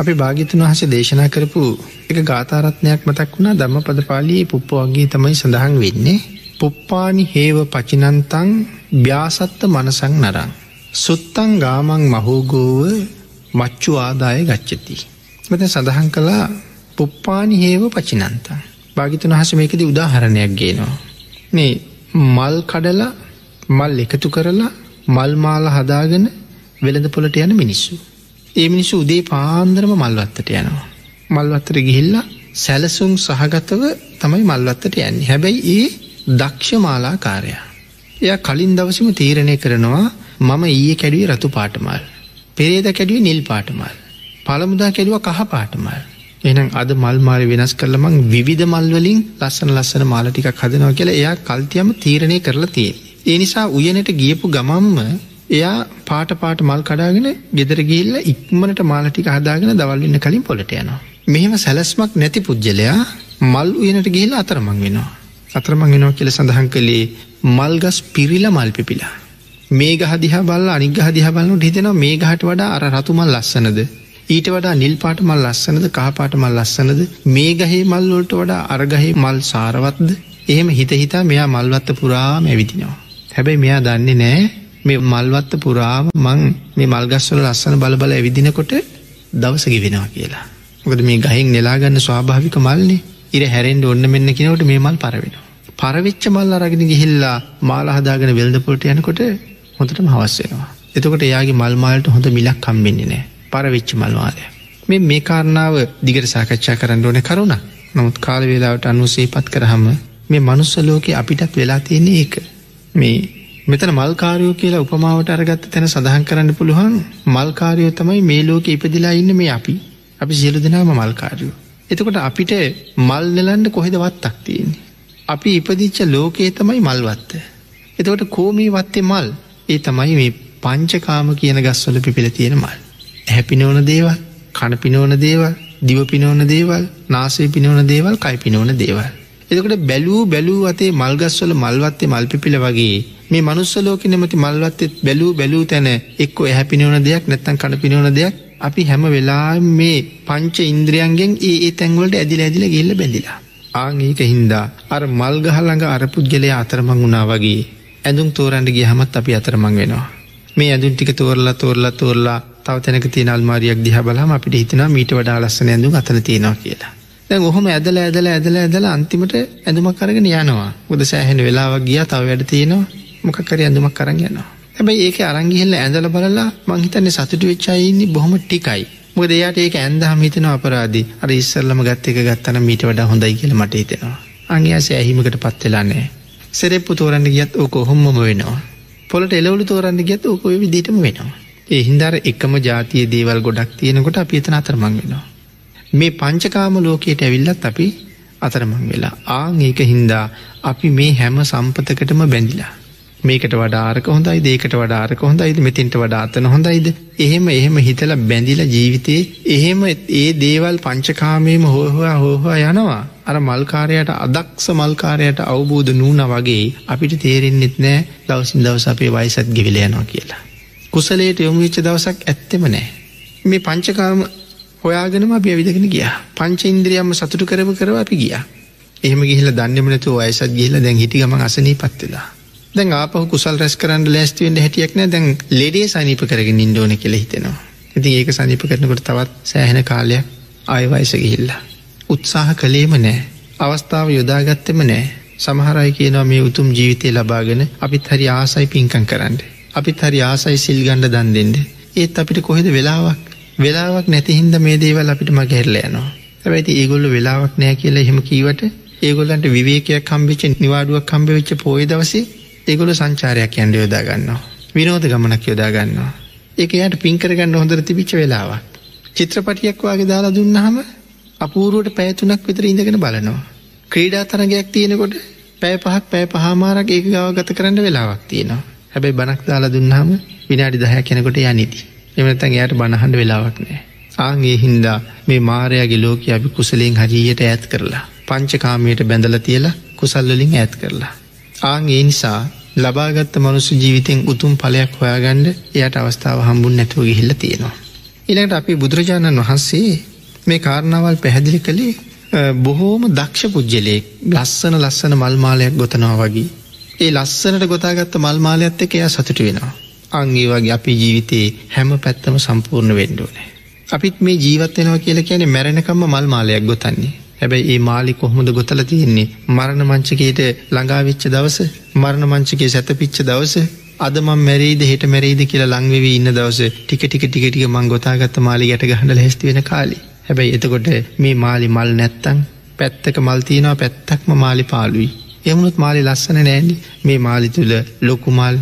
අපි භාගිතුන් වහස දේශනා කරපු එක ගාතාරත්නයක් මතක් වුණා ධම්ම පද පාලියේ පුප්ප වගේ තමයි සඳහන් වෙන්නේ. පුප්පානි හේව පචිනන්තං ්‍යාසත්ත මනසං නරං. සුත්තං ගාමං මහෝගෝව මච්චු ආදාය ගච්චති. මෙත සඳහන් කළා පුප්පානි හේව පචිනන්තං. භාගිතුන් වහස මේකද උදාහරණයක් ගේනවා. මේ මල් කඩලා මල් එකතු කරලා මල් මාල හදාගෙන වෙළඳ පොලට යන මිනිස්සු. ඒ මිනිස්සු උදේ පාන්දරම මල්වත්තට යනවා. මල්වත්තර ගිහිල්ලා සැලසුම් සහගතව තමයි මල්වත්තට යන්නේ හැබැයි ඒ දක්ෂ මාලාකාරයා. එය කලින් දවසම තීරණය කරනවා මම ඊයේ කැඩුවේ රතු පාටමල්. පෙරේද කැඩුවේ නිල් පාටමල්. පළමුදා කැඩුව කහ පාටමල්. එනම් අද මල්මාරි වෙනස් කරලමං විධ මල්වලින් ලස්සන ලස්සන මාල ටිකක් හදනවා කියලා එයා කල්තියම තීරණය කරලා තිය. ඒ නිසා උයනට ගියපු ගමම්ම එයා පාට පාට මල් කඩාගෙන ගෙදර ගිල්ල ඉක්මනට මාලටික හදාගෙන දවල්වෙන්න කලින් පොලට යනවා. මෙහෙම සැලස්මක් නැති පුද්ගලයා මල් උයනට ගිහිල අතරමං වෙනවා. අතරමං වෙනවා කියල සඳහන් කළේ මල්ගස් පිරිල මල් පිපිලා. මේ ගහදිහා බල්ල අනිගහ දිහ බලන්නට හිතෙනවා මේ ගහට වඩා අර රතුමල් ලස්සනද. ඊට වඩා නිල් පාට මල් ලස්සනද කහපාට මල් ලස්සනද මේ ගහේ මල්වලට වඩා අරගහේ මල් සාරවත්ද එහෙම හිත හිතා මෙයා මල්වත්ත පුරාම ඇවිදිනවා. හැබැයි මෙයා දන්නේ නෑ මේ මල්වත්ත පුරාම මං මේ මල්ගස්වල ලස්සන බලබල ඇවිදිනකොට දවසගි වෙනවා කියලා. මොකද මේ ගහින් නෙලාගන්න ස්වාභාවික මල්න්නේ ඉර හැරෙන්ඩ ඔන්න මෙන්න කෙනවට මේ මල් පරවෙනවා. පරවිච්ච මල් අරගෙන ගිහිල්ලා මාලහදාගෙන වෙල්දපොලට යනකොට හොඳටම හවස්සෙනවා. එතකොට එයාගේ මල්මාලට හොඳ මිලක් කම්බෙන්නේ නෑ පරවිච්ච මල්වාලය. මේ මේ කාරණාව දිගට සාකච්ඡා කරන්න ඕන කරුණ නමුත් කාල වේලාවට අනුසේ පත් කරහම මේ මනුස්ස ලෝකෙ අපිටත් වෙලා තියෙන්නේ ඒක මේ මෙතන මල්කාරයෝ කියලා උපමාවට අරගත්ත තැන සඳහන් කරන්න පුළුවන් මල්කාරයෝ තමයි මේ ලෝක ඉපදිලා ඉන්න මේ අපි අපි සියලු දෙනාම මල්කාරයෝ. එතකොට අපිට මල් නෙලන්ඩ කොහෙද වත්තක් තියෙන්නේ. අපි ඉපදිච්ච ලෝකයේ තමයි මල්වත්ත. එතකොට කෝමී වත්තේ මල් ඒ තමයි මේ පංචකාම කියන ගස්වල පිපිල තියෙන මල්. හැපිනෝන දේවල් කණපිනෝන දේවල් දිවපිනෝන දේවල් නාසේ පිනෝන දේවල් කයිපිනෝන දේවල්. එතකට බැලූ බැලූ අතේ මල්ගස්වල මල්වත්තේ මල්පිපිල වගේ මේ මනුස්සලෝක නැමති මල්වත්තෙත් බැලූ බැලූ තැන එක්කො ඇහැපිනවන දෙයක් නැත්තන් කණ පිනවන දෙයක් අපි හැම වෙලා මේ පංච ඉන්ද්‍රියන්ගෙන් ඒ ඒ තැන්වලට ඇදිල ඇදිල ගිල්ල බැඳිලා. ආංඒක හින්දා අර මල්ගහල්ළඟ අරපුද්ගලය අතරමං වුණා වගේ ඇඳුම් තෝරන්ඩ ගියහමත් අපි අතරමං වෙනවා. මේ ඇඳුන් ටික තෝරලා තෝරලා තෝරලා තව තැනක තිය අල්මාරියක් දිහ බලම අපිට හිතන මීට වඩා ලස්සන ඇඳුම් අතන තියෙනවා කියලා. දැන් ඔහොම ඇදල ඇදල ඇදල ඇදල අන්තිමට ඇඳුමක් කරගෙන යනවා. උද සෑහෙන වෙලාවක් ගියා තව වැඩ තියෙනවා. මොකක්කර ඇඳුමක් කරන්න යනවා. හැබැයි ඒක අරංගිහිල්ල ඇඳල බලලා මංහිතන්නේ සතුට වෙච්චායින්නේ බොහොම ටිකයි. මොකද එයාට ඒක ඇන්දහම හිතන අපරාදි අර ඉස්සල්ලම ගත්ත එක ගත්තන මීට වඩා හොඳයි කියල මට හිතෙනවා. අංයා සෑහිමකට පත්වෙලාන්නේ. සෙරෙප්පු තෝරන්න ගියත් ඕක හොම්ම වෙනවා. පොලට එලවලු තෝරන්න ගියත් ඕක ඔය විදිටම වෙනවා. ඒ හින්දර එකම ජාතිය දේවල් ගොඩක් තියෙනකොට අපි එතන අතරමං වෙනවා. මේ පංචකාම ලෝකයට ඇවිල්ලත් අපි අතරමං වෙලා ආං ඒක හින්දා අපි මේ හැම සම්පතකටම බැඳිලා. මේකට වඩාරක හොඳයි දේකට වඩාරක හොඳයිද මෙතින්ට වඩාතන හොඳයිද එහෙම එහෙම හිතල බැඳිල ජීවිතයේ එහෙම ඒ දේවල් පංචකාමයම හෝහවා හෝහවා යනවා අර මල්කාරයට අදක්ෂ මල්කාරයට අවබෝධ නූන වගේ අපිට තේරෙන්න්නෙත් නෑ දවසින් දවස අපේ වයිසත් ගෙවිලයනවා කියලා. කුසලේට යොමුවිච්ච දවසක් ඇත්තෙම නෑ. මේ පංචකාම හොයාගෙනම අපි ඇවිදගෙන ගිය පංච ඉන්ද්‍රියම්ම සතුටු කරව කරව අපි ගිය. එහෙම ගිහිල දන්නමනතු අයසත් ගිහිල දැන් හිටි ගම අසනී පත්වෙලා. දැන් ආපහු කුසල් රැස් කරන්න ලෑස්තිවෙන්ට හැටියක් නෑ දැන් ලෙඩේ සනීප කරගෙන ඉන්ඩෝන කෙළ හිතෙනවා. ඉති ඒක සනීප කරනකොට තවත් සෑහෙන කාලයක් ආයවයිස ගිහිල්ලා. උත්සාහ කළේම නෑ. අවස්ථාව යොදාගත්තෙම නෑ. සමහරයි කියනවා මේ උතුම් ජීවිතය ලබාගෙන අපිත් හරි ආසයි පින්කං කරන්න. අපිත් හරි ආසයි සිල් ගණ්ඩ දන් දෙෙන්ට. ඒත් අපිට කොහෙද වෙලාවක් වෙලාවක් නැතිහින්ද මේ දේවල් අපිට මගැරල යනවා. ඇැති ඒගොල්ල වෙලාවක් නෑ කියලා එහෙම කීවට ඒගොල්ලන්ට විවේකයක් කම්බිච නිවාඩුවක් කම්බ වෙච්ච පෝය දවසේ ඒගොල සංචාරයක් ඇන්ඩ යොදාගන්නවා. විනෝද ගමනක් යොදාගන්නවා. ඒක යට පින්කරගන්න හොඳර තිබිච්ච වෙලාවක්. චිත්‍රපටියක් වගේ දාලා දුන්නහම අපූරුවට පැයතුනක් විතර ඉඳගෙන බලනවා. ක්‍රීඩා තරගයක් තියෙනකොට පැය පහක් පැය පහමාරක් ඒක ගව ගත කරන්න වෙලාවක් තියෙනවා. හැබැයි බනක් දාලා දුන්නාම විනාඩි දහැ කෙනකොට යනිති. එමනතන් එයට බණහන්ඩ වෙලාවක් නෑ. ආගේ හින්දා මේ මාරයාගේ ලෝක අපි කුසලෙන් හරියට ඇත් කරලා. පංචකාමයට බැඳල තියලා කුසල්වලින් ඇත් කරලා. ආං ඒ නිසා ලබාගත්ත මනුස්ස ජීවිතෙන් උතුම් පලයක් හොයාගණ්ඩ එයට අවස්ථාව හම්බුන් නැතුව ගිහිල්ල තියෙනවා. ඉළඟට අපි බුදුරජාණන් වහන්සේ මේ කාරණාවල් පැහැදිලි කළේ බොහෝම දක්ෂ පුද්ගලයෙක් ලස්සන ලස්සන මල්මාලයක් ගොතනවා වගේ. ඒ ලස්සනට ගොතාගත්ත මල්මාලයක්ත් එක එයා සතුට වෙනවා. අංගේ වගේ අපි ජීවිතයේ හැම පැත්තම සම්පූර්ණ වෙන්ඩෝනෑ. අපිත් මේ ජීවත්වෙනවා කියල කියන මැරණකම්ම මල් මාලයක් ගොතන්නේ. හැබැයි ඒ මාලි කොහොමද ගොතල තියෙන්නේ? මරණ මංචකයට ළඟාවිච්ච දවස මරණ මංචකේ සැතපිච්ච දවස අදම මැරේද හෙට මැරේද කියලා ලංවෙවී ඉන්න දවස ටික ටික ටිකටික මං ගොතාගත්ත මාලි ගැට ගහඳ හැස්ති වෙන කාලි. හැබැයි එතකොට මේ මාලි මල් නැත්තං පැත්තක මල්තියනවා පැත්තක්ම මාලි පාලුයි එමුණුත් මාලි ලස්සන නෑන්ඩි මේ මාලි තුළ ලොකුමල්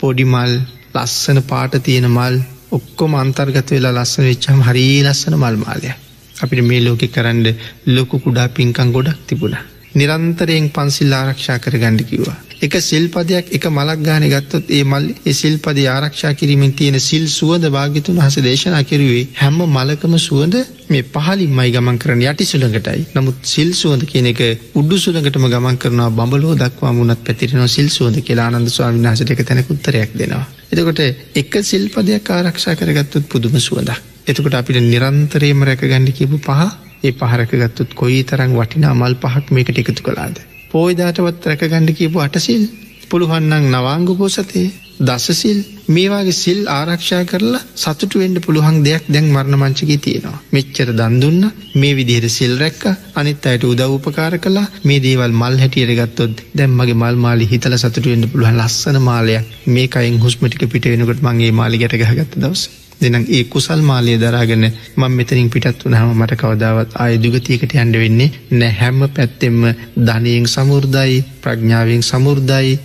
පොඩිමල් ලස්සන පාට තියෙන මල් ඔක්කොම අන්තර්ගත වෙලා ලස්සන වෙච්චම් හරී ලස්සන මල් මාලයක්. අපිට මේ ලෝකෙ කරන්න ලොකු කුඩා පින්කං ගොඩක් තිබුණ. නිරන්තරයෙන් පන්සිල් ආරක්ෂා කර ගණඩ කිව්වා. එක සිල්පදයක් එක මලක් ගාන ගත්තොත් ඒ මල් සිල්පද ආරක්ෂා කිරීමෙන් තියෙන සිල් සුවද භාගිතුන් හස දේශනා කිරුවේ හැම මලකම සුවඳ මේ පහලින් මයි ගමන් කරන යටි සුළඟටයි නමුත් සිල් සුවඳ කියන එක උඩු සුළඟටම ගමන් කරනවා බඹලෝ දක්වා මුණත් පැතිරෙනවා සිල් සුවඳ කියලා ආනන්ද ස්වාමීන් වහන්සේට එක තැනක උත්තරයක් දෙනවා. එතකොට එක සිල්පදයක් ආරක්ෂා කරගත්තොත් පුදුම සුවඳක්. එතකොට අපිට නිරන්තරයම රැකගණ්ඩි කිපු පහ ඒ පහරකගත්තුත් කොයි තරං වටිනා මල් පහක් මේකට එකතු කලාද. පෝයිදාටවත් රැකගණ්ඩ කියපු අටසිල් පුළුවන්නන් නවාංග පෝසතේ දසසිල් මේවාගේ සිල් ආරක්ෂා කරලා සතුට වෙන්ඩ පුළුවන් දෙයක් දැන් මරණ මංචකී තියෙනවා. මෙච්චර දන්දුන්න මේ විදිහයට සිල් රැක්ක අනිත් අයට උදව්පකාර කලා මේ දේවල් මල් හැටියට ගත්තොත් දැම්මගේ මල් මාලි හිතල සතුට වෙන්න පුළුවන් ලස්සන මාලයක් මේ කයින් හුස්මටික පිට වෙනකොට මගේ මාලි ගැට ගහගත්ත දවස. දෙනම් ඒ කුසල් මාලය දරාගෙන මං මෙතනින් පිටත් වනහම මට කවදාවත් ආය දුගතියකට යන්ඩ වෙන්නේ නෑ හැම්ම පැත්තෙම ධනයෙන් සමුෘදයි ප්‍රඥාවෙන් සමුෘදයි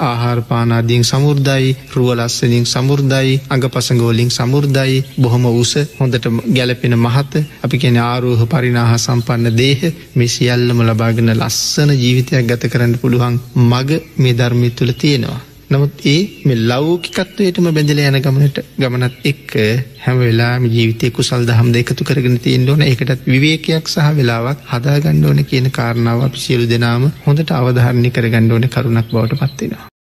ආහාරපානාදීෙන් සමුෘදයි රුවලස්සනින් සමුෘදයි අඟ පසගෝලින් සමුෘදයි බොහොම උස හොඳට ගැලපෙන මහත අපි කෙන ආරෝහ පරිනාහ සම්පන්න දේහ. මෙසිියල්ලම ලබාගෙන ලස්සන ජීවිතයක් ගත කරන්න පුළුවන් මග මේ ධර්මි තුළ තියෙනවා. නමුත් ඒ මෙ ලෞකිකත්වයටම බැඳල යන ගමනට ගමනත් එක් හැම වෙලාම ජීවිතය කුසල් දහම් දෙකතු කරගෙන තියෙන් ඕන එකටත් විවේකයක් සහ වෙලාවක් හදාගණ්ඩ ඕන කියන කාරණාව අපි සියලු දෙනාම හොඳට අවධාරණය කරගණ්ඩ ඕන කරුණක් බවට පත්වෙනවා.